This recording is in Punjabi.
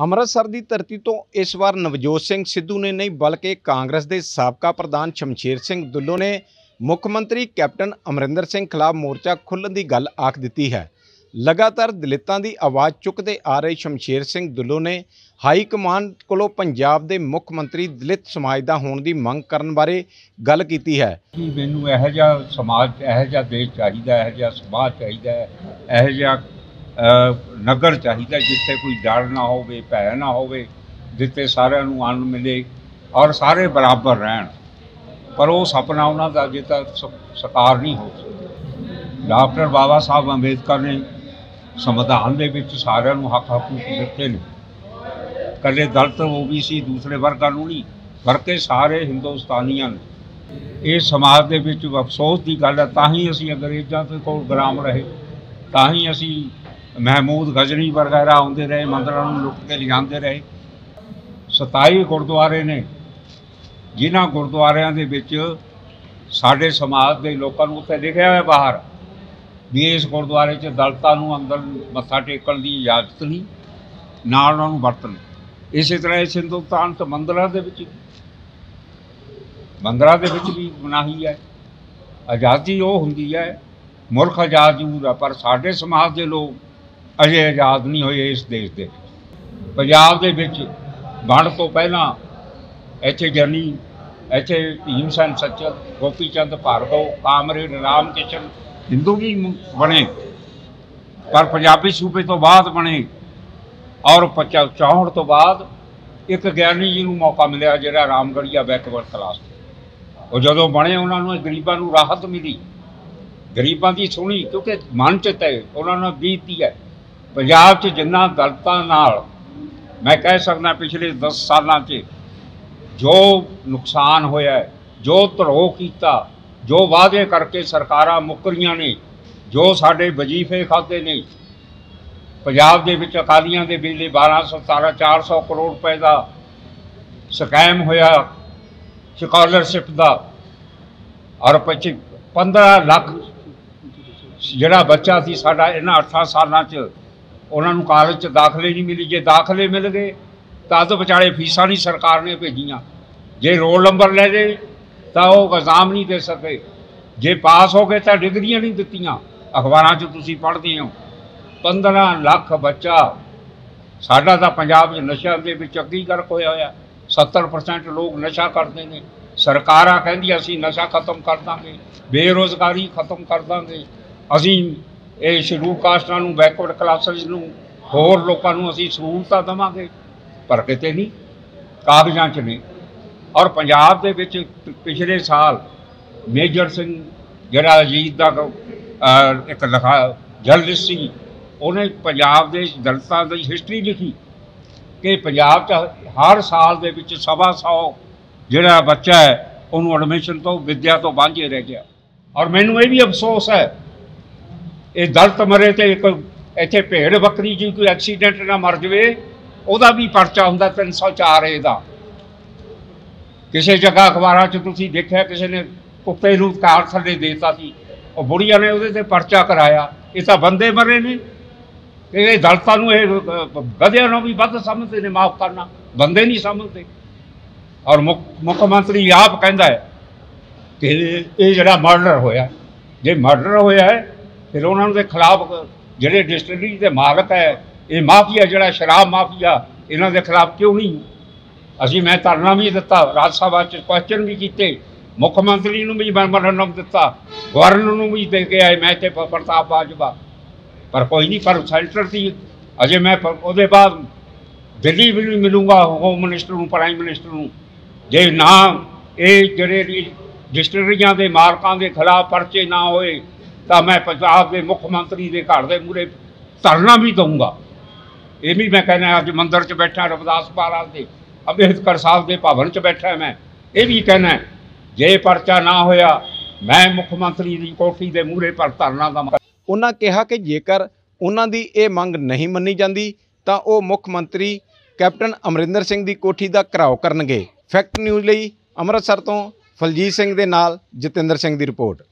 ਅੰਮ੍ਰਿਤਸਰ ਦੀ ਧਰਤੀ ਤੋਂ ਇਸ ਵਾਰ ਨਵਜੋਤ ਸਿੰਘ ਸਿੱਧੂ ਨੇ ਨਹੀਂ ਬਲਕਿ ਕਾਂਗਰਸ ਦੇ ਸਾਬਕਾ ਪ੍ਰਧਾਨ ਸ਼ਮਸ਼ੇਰ ਸਿੰਘ ਦੁੱਲੋ ਨੇ ਮੁੱਖ ਮੰਤਰੀ ਕੈਪਟਨ ਅਮਰਿੰਦਰ ਸਿੰਘ ਖਿਲਾਫ ਮੋਰਚਾ ਖੁੱਲ੍ਹਣ ਦੀ ਗੱਲ ਆਖ ਦਿੱਤੀ ਹੈ। ਲਗਾਤਾਰ ਦਲਿਤਾਂ ਦੀ ਆਵਾਜ਼ ਚੁੱਕਦੇ ਆ ਰਹੇ ਸ਼ਮਸ਼ੇਰ ਸਿੰਘ ਦੁੱਲੋ ਨੇ ਹਾਈ ਕਮਾਂਡ ਕੋਲੋਂ ਪੰਜਾਬ ਦੇ ਮੁੱਖ ਮੰਤਰੀ ਦਲਿਤ ਸਮਾਜ ਦਾ ਹੋਣ ਦੀ ਮੰਗ ਕਰਨ ਬਾਰੇ ਗੱਲ ਕੀਤੀ ਹੈ। ਕਿ ਮੈਨੂੰ ਇਹੋ ਜਿਹਾ ਸਮਾਜ ਇਹੋ ਜਿਹਾ ਦੇਸ਼ ਚਾਹੀਦਾ ਇਹੋ ਜਿਹਾ ਸਮਾਜ ਚਾਹੀਦਾ ਹੈ, ਇਹੋ ਜਿਹਾ ਨਗਰ ਚਾਹੀਦਾ ਜਿੱਥੇ ਕੋਈ ਡਰ ਨਾ ਹੋਵੇ, ਭੈ ਨਾ ਹੋਵੇ, ਜਿੱਥੇ ਸਾਰਿਆਂ ਨੂੰ ਆਨੰਦ ਮਿਲੇ ਔਰ ਸਾਰੇ ਬਰਾਬਰ ਰਹਿਣ। ਪਰ ਉਹ ਸੁਪਨਾ ਉਹਨਾਂ ਦਾ ਅਜੇ ਤੱਕ ਸ- ਸਾਕਾਰ ਨਹੀਂ ਹੋ ਸਕਿਆ। ਡਾਕਟਰ ਬਾਬਾ ਸਾਹਿਬ ਅੰਬੇਦਕਰ ਨੇ ਸੰਵਿਧਾਨ ਦੇ ਵਿੱਚ ਸਾਰਿਆਂ ਨੂੰ ਹੱਕ ਹਕੂਕ ਦਿੱਤੇ ਨੇ। ਕੱਲੇ ਦਲਿਤ ਓਬੀਸੀ ਦੂਸਰੇ ਵਰਗਾਂ ਨੂੰ ਨਹੀਂ, ਬਲਕਿ ਸਾਰੇ ਹਿੰਦੁਸਤਾਨੀਆਂ ਨੂੰ। ਇਹ ਸਮਾਜ ਦੇ ਵਿੱਚ ਅਫਸੋਸ ਦੀ ਗੱਲ ਹੈ, ਤਾਂ ਹੀ ਅਸੀਂ ਅੰਗਰੇਜ਼ਾਂ ਦੇ ਕੋਲ ਗੁਲਾਮ ਰਹੇ, ਤਾਂ ਹੀ ਅਸੀਂ ਮਹਿਮੂਦ ਗਜ਼ਨੀ ਵਗੈਰਾ ਆਉਂਦੇ ਰਹੇ, ਮੰਦਰਾਂ ਨੂੰ ਲੁੱਟ ਕੇ ਲਿਜਾਂਦੇ ਰਹੇ। 27 ਗੁਰਦੁਆਰੇ ਨੇ, ਜਿਨ੍ਹਾਂ ਗੁਰਦੁਆਰਿਆਂ ਦੇ ਵਿੱਚ ਸਾਡੇ ਸਮਾਜ ਦੇ ਲੋਕਾਂ ਨੂੰ ਉੱਥੇ ਲਿਖਿਆ ਹੋਇਆ ਬਾਹਰ, ਵੀ ਇਸ ਗੁਰਦੁਆਰੇ 'ਚ ਦਲਤਾਂ ਨੂੰ ਅੰਦਰ ਮੱਥਾ ਟੇਕਣ ਦੀ ਇਜਾਜ਼ਤ ਨਹੀਂ ਨਾ ਉਹਨਾਂ ਨੂੰ ਵਰਤਣ। ਇਸੇ ਤਰ੍ਹਾਂ ਇਸ ਹਿੰਦੁਸਤਾਨ ਤੇ ਮੰਦਰਾਂ ਦੇ ਵਿੱਚ ਮੰਦਰਾਂ ਦੇ ਵਿੱਚ ਵੀ ਮਨਾਹੀ ਹੈ। ਆਜ਼ਾਦੀ ਉਹ ਹੁੰਦੀ ਹੈ ਮੁਲਕ ਆਜ਼ਾਦ ਜ਼ਰੂਰ ਹੈ, ਪਰ ਸਾਡੇ ਸਮਾਜ ਦੇ ਲੋਕ ਅਜੇ ਆਜ਼ਾਦ ਨਹੀਂ ਹੋਏ ਇਸ ਦੇਸ਼ ਦੇ। ਪੰਜਾਬ ਦੇ ਵਿੱਚ ਵੰਡ ਤੋਂ ਪਹਿਲਾਂ ਇੱਥੇ ਜਰਨੀ ਇੱਥੇ ਭੀਮ ਸੈਨ ਸੱਚਲ, ਗੋਪੀ ਚੰਦ ਭਾਰਗਵ, ਕਾਮਰੇਡ ਰਾਮ ਕਿਸ਼ਨ ਹਿੰਦੂ ਵੀ ਬਣੇ। ਪਰ ਪੰਜਾਬੀ ਸੂਬੇ ਤੋਂ ਬਾਅਦ ਬਣੇ ਔਰ 64 ਤੋਂ ਬਾਅਦ ਇੱਕ ਗਿਆਨੀ ਜੀ ਨੂੰ ਮੌਕਾ ਮਿਲਿਆ ਜਿਹੜਾ ਰਾਮਗੜੀਆ ਬੈਕਵਰਡ ਕਲਾਸ ਉਹ ਜਦੋਂ ਬਣੇ ਉਹਨਾਂ ਨੂੰ ਗਰੀਬਾਂ ਨੂੰ ਰਾਹਤ ਮਿਲੀ। ਗਰੀਬਾਂ ਦੀ ਸੁਣੀ ਕਿਉਂਕਿ ਮਨ ਚ ਤੈ ਉਹਨਾਂ ਨੂੰ ਬੀਤਦੀ ਹੈ। ਪੰਜਾਬ 'ਚ ਜਿੰਨਾ ਦਲਤਾਂ ਨਾਲ ਮੈਂ ਕਹਿ ਸਕਦਾ ਪਿਛਲੇ 10 ਸਾਲਾਂ 'ਚ ਜੋ ਨੁਕਸਾਨ ਹੋਇਆ ਜੋ ਧਰੋਹ ਕੀਤਾ, ਜੋ ਵਾਅਦੇ ਕਰਕੇ ਸਰਕਾਰਾਂ ਮੁੱਕਰੀਆਂ ਨੇ, ਜੋ ਸਾਡੇ ਵਜ਼ੀਫੇ ਖਾਦੇ ਨੇ, ਪੰਜਾਬ ਦੇ ਵਿੱਚ ਅਕਾਲੀਆਂ ਦੇ ਵੇਲੇ 1217 400 ਕਰੋੜ ਰੁਪਏ ਦਾ ਸਕੈਮ ਹੋਇਆ, ਸਕਾਲਰਸ਼ਿਪ ਦਾ, ਔਰ ਪੱਚੀ 15 ਲੱਖ ਜਿਹੜਾ ਬੱਚਾ ਸੀ ਸਾਡਾ ਇਹਨਾਂ 8 ਸਾਲਾਂ 'ਚ ਉਹਨਾਂ ਨੂੰ ਕਾਲਜ 'ਚ ਦਾਖਲੇ ਨਹੀਂ ਮਿਲੀ। ਜੇ ਦਾਖਲੇ ਮਿਲ ਗਏ, ਤਾਂ ਤਾਂ ਵਿਚਾਲੇ ਫੀਸਾਂ ਨਹੀਂ ਸਰਕਾਰ ਨੇ ਭੇਜੀਆਂ। ਜੇ ਰੋਲ ਨੰਬਰ ਲੈ ਜੇ ਤਾਂ ਉਹ ਐਗਜ਼ਾਮ ਨਹੀਂ ਦੇ ਸਕੇ। ਜੇ ਪਾਸ ਹੋ ਗਏ, ਤਾਂ ਡਿਗਰੀਆਂ ਨਹੀਂ ਦਿੱਤੀਆਂ। ਅਖਬਾਰਾਂ 'ਚ ਤੁਸੀਂ ਪੜ੍ਹਦੇ ਹੋ। 15 ਲੱਖ ਬੱਚਾ। ਸਾਡਾ ਤਾਂ ਪੰਜਾਬ 'ਚ ਨਸ਼ਿਆਂ ਦੇ ਵਿੱਚ ਅੱਗੀ ਗਰਕ ਹੋਇਆ ਹੋਇਆ। 70% ਲੋਕ ਨਸ਼ਾ ਕਰਦੇ ਨੇ। ਸਰਕਾਰਾਂ ਕਹਿੰਦੀ ਅਸੀਂ ਨਸ਼ਾ ਖਤਮ ਕਰ ਦਾਂਗੇ, ਬੇਰੋਜ਼ਗਾਰੀ ਖਤਮ ਕਰ ਦਾਂਗੇ। ਅਸੀਂ ਇਹ ਸ਼ਡਿਊਲ ਕਾਸਟਾਂ ਨੂੰ ਬੈਕਵਰਡ ਕਲਾਸਿਸ ਨੂੰ, ਹੋਰ ਲੋਕਾਂ ਨੂੰ ਅਸੀਂ ਸਹੂਲਤਾਂ ਦੇਵਾਂਗੇ, ਪਰ ਕਿਤੇ ਨਹੀਂ, ਕਾਗਜ਼ਾਂ 'ਚ ਨਹੀਂ। ਔਰ ਪੰਜਾਬ ਦੇ ਵਿੱਚ ਪਿਛਲੇ ਸਾਲ ਮੇਜਰ ਸਿੰਘ, ਜਿਹੜਾ ਅਜੀਤ ਦਾ ਇੱਕ ਲਿਖਾ ਜਰਨਲਿਸਟ ਸੀ, ਉਹਨੇ ਪੰਜਾਬ ਦੇ ਦਲਿਤਾਂ ਦੀ ਹਿਸਟਰੀ ਲਿਖੀ ਕਿ ਪੰਜਾਬ 'ਚ ਹਰ ਸਾਲ ਦੇ ਵਿੱਚ ਸਵਾ ਸੌ ਜਿਹੜਾ ਬੱਚਾ ਹੈ, ਉਹਨੂੰ ਐਡਮਿਸ਼ਨ ਤੋਂ, ਵਿੱਦਿਆ ਤੋਂ ਵਾਂਝੇ ਰਹਿ ਗਿਆ। ਔਰ ਮੈਨੂੰ ਇਹ ਵੀ ਅਫਸੋਸ ਹੈ ਇਹ ਦਲਤ ਮਰੇ ਤੇ ਇੱਕ ਇੱਥੇ ਭੇੜ ਬੱਕਰੀ ਜੀ ਕੋਈ ਐਕਸੀਡੈਂਟ ਨਾ ਮਰ ਜਵੇ ਉਹਦਾ ਵੀ ਪਰਚਾ ਹੁੰਦਾ 304 ਏ ਦਾ। ਕਿਸੇ ਜਗ੍ਹਾ ਅਖਬਾਰਾਂ 'ਚ ਤੁਸੀਂ ਦੇਖਿਆ ਕਿਸੇ ਨੇ ਕੁੱਤੇ ਨੂੰ ਕਾਰ ਥੱਲੇ ਦੇਤਾ ਸੀ ਉਹ ਬੁੜੀਆਂ ਨੇ ਉਹਦੇ ਤੇ ਪਰਚਾ ਕਰਾਇਆ। ਇਹ ਤਾਂ ਬੰਦੇ ਮਰੇ ਨੇ। ਇਹ ਦਲਤਾਂ ਨੂੰ ਇਹ ਅਹ, ਗਧਿਆਂ ਨੂੰ ਵੀ ਵੱਧ ਸਮਝਦੇ ਨੇ ਮਾਫ ਕਰਨਾ। ਬੰਦੇ ਨਹੀਂ ਸਮਝਦੇ। ਔਰ ਮੁੱਖ ਮੁੱਖ ਮੰਤਰੀ ਆਪ ਕਹਿੰਦਾ ਹੈ ਕਿ ਇਹ ਜਿਹੜਾ ਮਰਡਰ ਹੋਇਆ ਜੇ ਮਰਡਰ ਹੋਇਆ ਹੈ ਫਿਰ ਉਹਨਾਂ ਦੇ ਖਿਲਾਫ ਜਿਹੜੇ ਡਿਸਟ੍ਰਿਕਟ ਦੇ ਮਾਲਕ ਹੈ, ਇਹ ਮਾਫੀਆ ਜਿਹੜਾ ਸ਼ਰਾਬ ਮਾਫੀਆ, ਇਹਨਾਂ ਦੇ ਖਿਲਾਫ ਕਿਉਂ ਨਹੀਂ? ਅਸੀਂ, ਮੈਂ ਧਰਨਾ ਵੀ ਦਿੱਤਾ, ਰਾਜ ਸਭਾ ਚ ਕੁਐਸਚਨ ਵੀ ਕੀਤੇ, ਮੁੱਖ ਮੰਤਰੀ ਨੂੰ ਵੀ ਮੈਮੋਰੰਡਮ ਦਿੱਤਾ ਗਵਰਨਰ ਨੂੰ ਵੀ ਦੇ ਕੇ ਆਏ, ਮੈਂ ਤੇ ਪ੍ਰਤਾਪ ਬਾਜਵਾ। ਪਰ ਕੋਈ ਨਹੀਂ, ਪਰ ਸੈਂਟਰ ਦੀ ਅਜੇ ਮੈਂ ਉਹਦੇ ਬਾਅਦ ਦਿੱਲੀ ਵੀ ਮਿਲੂੰਗਾ ਹੋਮ ਮਿਨਿਸਟਰ ਨੂੰ ਪ੍ਰਾਈਮ ਮਿਨਿਸਟਰ ਨੂੰ। ਜੇ ਨਾ ਇਹ ਜਿਹੜੇ ਡਿਸਟਰੀਆਂ ਦੇ ਮਾਲਕਾਂ ਦੇ ਖਿਲਾਫ ਪਰਚੇ ਨਾ ਹੋਏ ਤਾਂ ਮੈਂ ਪੰਜਾਬ ਦੇ ਮੁੱਖ ਮੰਤਰੀ ਦੇ ਘਰ ਦੇ ਮੂਹਰੇ ਧਰਨਾ ਵੀ ਦਊਂਗਾ। ਇਹ ਵੀ ਮੈਂ ਕਹਿੰਦਾ ਅੱਜ ਮੰਦਰ 'ਚ ਬੈਠਾ ਰਵਿਦਾਸ ਮਹਾਰਾਜ ਦੇ, ਅੰਬੇਦਕਰ ਸਾਹਿਬ ਦੇ ਭਵਨ 'ਚ ਬੈਠਾ ਮੈਂ, ਇਹ ਵੀ ਕਹਿਣਾ ਜੇ ਪਰਚਾ ਨਾ ਹੋਇਆ, ਮੈਂ ਮੁੱਖ ਮੰਤਰੀ ਦੀ ਕੋਠੀ ਦੇ ਮੂਹਰੇ ਪਰ ਧਰਨਾ ਦਾ ਉਹਨਾਂ ਕਿਹਾ ਕਿ ਜੇਕਰ ਉਹਨਾਂ ਦੀ ਇਹ ਮੰਗ ਨਹੀਂ ਮੰਨੀ ਜਾਂਦੀ, ਤਾਂ ਉਹ ਮੁੱਖ ਮੰਤਰੀ ਕੈਪਟਨ ਅਮਰਿੰਦਰ ਸਿੰਘ ਦੀ ਕੋਠੀ ਦਾ ਘਰਾਓ ਕਰਨਗੇ। ਫੈਕਟ ਨਿਊਜ਼ ਲਈ ਅੰਮ੍ਰਿਤਸਰ ਤੋਂ ਫਲਜੀਤ ਸਿੰਘ ਦੇ ਨਾਲ ਜਤਿੰਦਰ ਸਿੰਘ ਦੀ ਰਿਪੋਰਟ।